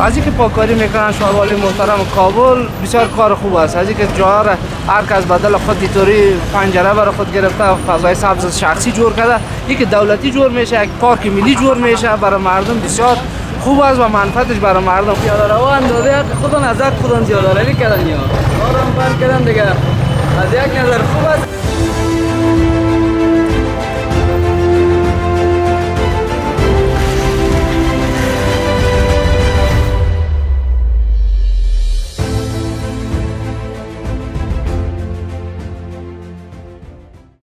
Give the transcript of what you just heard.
از اینکه پاکاری می‌کنن شما والی محترم کابل بسیار کار خوب است. از اینکه جا را هر کس بدل خود دیتوری پنجره برای خود گرفته فضای سبز شخصی جور کرده یکی دولتی جور میشه یک پارک ملی جور میشه برای مردم بسیار خوب است و منفعتش برای مردم پیاده رو اندازه حق خودن از حق خودن زیاده روی کردن یا آرام بر کردن دیگه. از یک نظر خوب است.